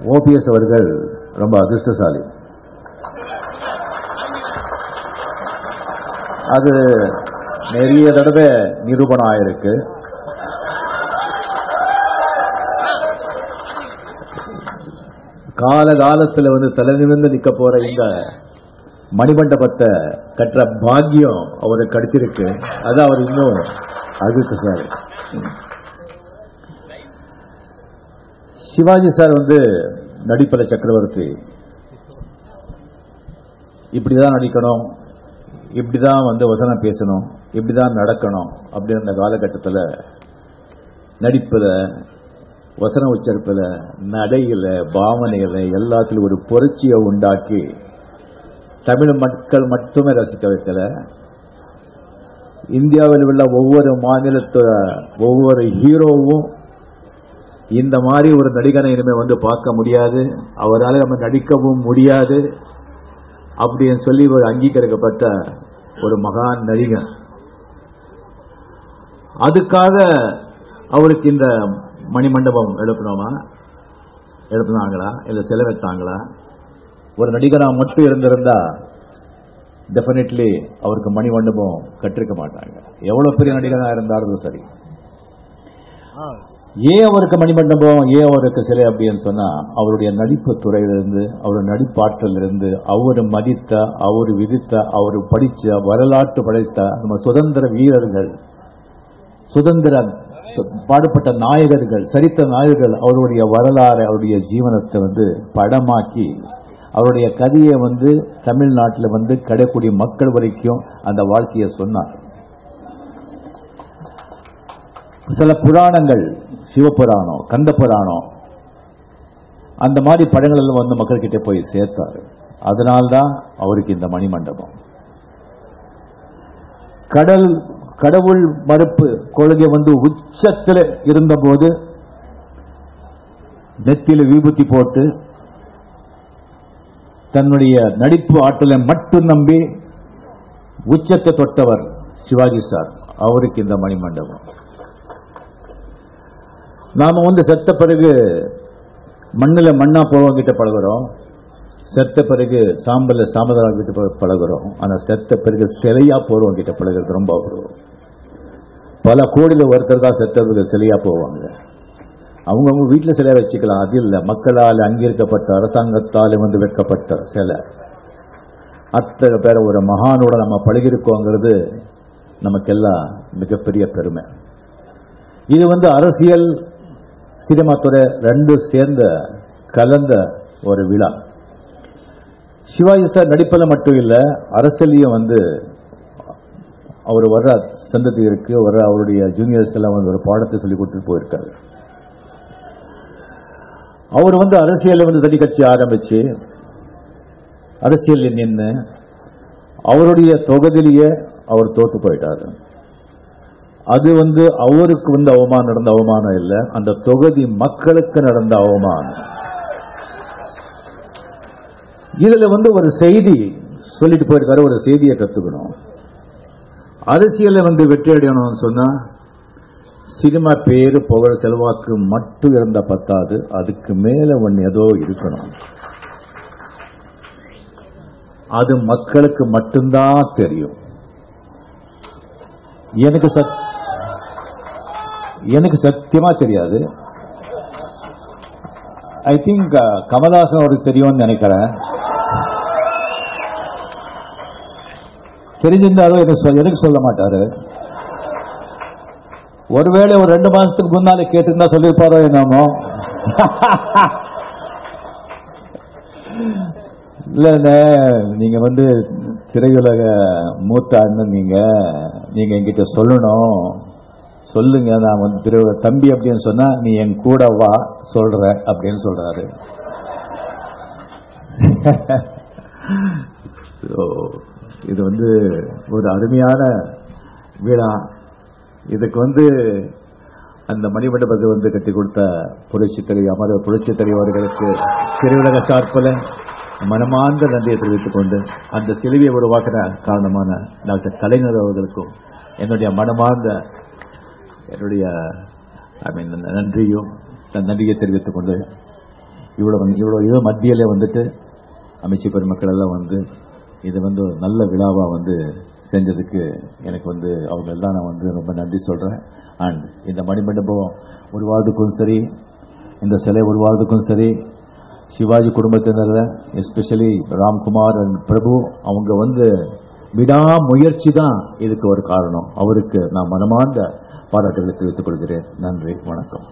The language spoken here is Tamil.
ஓபிஎஸ் அவர்கள் ரொம்ப அதிர்ஷ்டசாலி. அது நிறைய தடவை நிரூபணம் ஆயிருக்கு. காலகாலத்தில் வந்து தலை நிமிர்ந்து நிக்க போற இந்த மணிமண்டபத்தை கட்டுற பாக்கியம் அவருக்கு கிடைச்சிருக்கு. அது அவர் இன்னும் அதிர்ஷ்டசாலி. சிவாஜி சார் வந்து நடிப்பல சக்கரவர்த்தி. இப்படிதான் நடிக்கணும் இப்படிதான் வந்து வசனம் பேசணும் இப்படிதான் நடக்கணும் அப்படின்ற காலகட்டத்தில் நடிப்பில் வசன உச்சரிப்பில் நடையில் பாவனையில் எல்லாத்திலும் ஒரு புரட்சியை உண்டாக்கி தமிழ் மக்கள் மட்டுமே ரசிக்க வைக்கல. இந்தியாவில் உள்ள ஒவ்வொரு மாநிலத்த ஒவ்வொரு ஹீரோவும் இந்த மாதிரி ஒரு நடிகனை இனிமேல் வந்து பார்க்க முடியாது. அவரால் நம்ம நடிக்கவும் முடியாது. அப்படின்னு சொல்லி ஒரு அங்கீகரிக்கப்பட்ட ஒரு மகான் நடிகன். அதுக்காக அவருக்கு இந்த மணிமண்டபம் எழுப்பினோமா எழுப்பினாங்களா? இல்லை செலவெத்தாங்களா ஒரு நடிகராக மட்டும் இருந்திருந்தா டெஃபினெட்லி அவருக்கு மணிமண்டபம் கட்டிருக்க மாட்டாங்க. எவ்வளோ பெரிய நடிகராக இருந்தாலும் சரி. ஏன் அவருக்கு மணிமண்டபம் ஏன் அவருக்கு சிலை அப்படின்னு சொன்னால் அவருடைய நடிப்பு துறையிலிருந்து அவருடைய நடிப்பாற்றலிருந்து அவர் மதித்த அவர் விதித்த அவர் படித்த வரலாற்று படைத்த நம்ம சுதந்திர வீரர்கள் சுதந்திர பாடுபட்ட நாயகர்கள் சரித்த நாயகர்கள் அவருடைய வரலாறு அவருடைய ஜீவனத்தை வந்து படமாக்கி அவருடைய கதையை வந்து தமிழ்நாட்டில் வந்து கிடைக்கூடிய மக்கள் வரைக்கும் அந்த வாழ்க்கையை சொன்னார். சில புராணங்கள் சிவபுராணம் கந்த புராணம் அந்த மாதிரி படங்கள் எல்லாம் வந்து மக்கள்கிட்ட போய் சேர்த்தாரு. அதனால்தான் அவருக்கு இந்த மணிமண்டபம். கடல் கடவுள் மறுப்பு கொள்கை வந்து உச்சத்தில் இருந்தபோது நெத்தியில் விபூத்தி போட்டு தன்னுடைய நடிப்பு ஆற்றலை மட்டும் நம்பி உச்சத்தை தொட்டவர் சிவாஜி சார். அவருக்கு இந்த மணிமண்டபம். நாம் வந்து செத்த பிறகு மண்ணில் மண்ணாக போவங்கிட்ட பழகுறோம். செத்த பிறகு சாம்பலில் சாம்பலாக கிட்ட ப- பழகுறோம். செத்த பிறகு சிலையாக போகிறவங்கிட்ட பழகிறது பழகுறது ரொம்ப அபூர்வம். பல கோடியில் ஒருத்தர் தான் செத்த பிறகு சிலையாக போவாங்க. அவங்கவுங்க வீட்டில் சிலை வச்சுக்கலாம். அது இல்லை. மக்களால் அங்கீகரிக்கப்பட்ட அரசாங்கத்தால் வந்து வைக்கப்பட்ட சிலை. அத்தனை பேரை ஒரு மகானோட நம்ம பழகிருக்கோங்கிறது நமக்கெல்லாம் மிகப்பெரிய பெருமை. இது வந்து அரசியல் சினிமாத்துறை ரெண்டும் ரெண்டு சேர்ந்த கலந்த ஒரு விழா. சிவாஜி சார் நடிப்பில் மட்டும் இல்லை அரசியலையும் வந்து அவர் வர்ற சந்ததியருக்கு வர்ற அவருடைய ஜூனியர்ஸ் எல்லாம் வந்து ஒரு பாடத்தை சொல்லி கொடுத்துட்டு போயிருக்காரு. அவர் வந்து அரசியலில் வந்து தனி கட்சி ஆரம்பிச்சு அரசியலில் நின்று அவருடைய தொகுதியிலேயே அவர் தோத்து போயிட்டாரு. அது வந்து அவருக்கு வந்து அவமானம் நடந்த அவமானம் இல்லை. அந்த தொகுதி மக்களுக்கு நடந்த அவமானம். இதுல வந்து ஒரு செய்தி சொல்லிட்டு போயிருக்காரு ஒரு செய்தியை கத்துக்கணும். அரசியலை வந்து வெற்றி அடையணும்னு சொன்னா சினிமா பேரு புகழ் செல்வாக்கு மட்டும் இருந்தா பத்தாது. அதுக்கு மேல ஒன்னு ஏதோ இருக்கணும். அது மக்களுக்கு மட்டும்தான் தெரியும். எனக்கு சத் எனக்கு சத்தியமா தெரியாது. ஐ திங்க் uh, கமல்ஹாசன் அவருக்கு தெரியும்னு நினைக்கிறேன். தெரிஞ்சிருந்தாலும் எனக்கு சொல்- எனக்கு சொல்ல மாட்டாரு? ஒருவேளை ஒரு ரெண்டு மாசத்துக்கு முன்னாலே கேட்டிருந்தா சொல்லியிருப்பாரோ என்னமோ? இல்லைண்ணே நீங்கள் வந்து திரையுலக மூத்த அண்ணன் நீங்கள் நீங்கள் என்கிட்ட சொல்லணும். சொல்லுங்க நான் வந்து திரு தம்பி அப்படின்னு சொன்னா நீ என் கூட வா சொல்ற அப்படின்னு சொல்றாரு. இது வந்து ஒரு அருமையான விழா. இதுக்கு வந்து அந்த மணிமண்டபத்தை வந்து கட்டி கொடுத்த புரட்சித்தறி அமர புரட்சி அவர்களுக்கு திருவிழக சார்பில் மனமார்ந்த நன்றியை தெரிவித்துக் கொண்டு அந்த சிலுவையை உருவாக்கின காரணமான டாக்டர் கலைஞர் அவர்களுக்கும் என்னுடைய மனமார்ந்த என்னுடைய ஐ மீன் நன்றியும் நன்றியை தெரிவித்துக் கொண்டு இவ்வளோ வந்து இவ்வளோ இதோ மத்தியிலே வந்துட்டு அமைச்சு பெருமக்கள் எல்லாம் வந்து இது வந்து ஒரு நல்ல விழாவாக வந்து செஞ்சதுக்கு எனக்கு வந்து அவங்க எல்லாம் நான் வந்து ரொம்ப நன்றி சொல்கிறேன் அண்ட் இந்த மணிமண்டபம் உருவாவதுக்கும் சரி இந்த சிலை உருவாவதுக்கும் சரி சிவாஜி குடும்பத்தினரில் எஸ்பெஷலி ராம்குமார் அண்ட் பிரபு அவங்க வந்து விடாமுயற்சி தான் இதுக்கு ஒரு காரணம். அவருக்கு நான் மனமார்ந்த பாராட்டுகளை தெரிவித்துக் கொள்கிறேன். நன்றி வணக்கம்.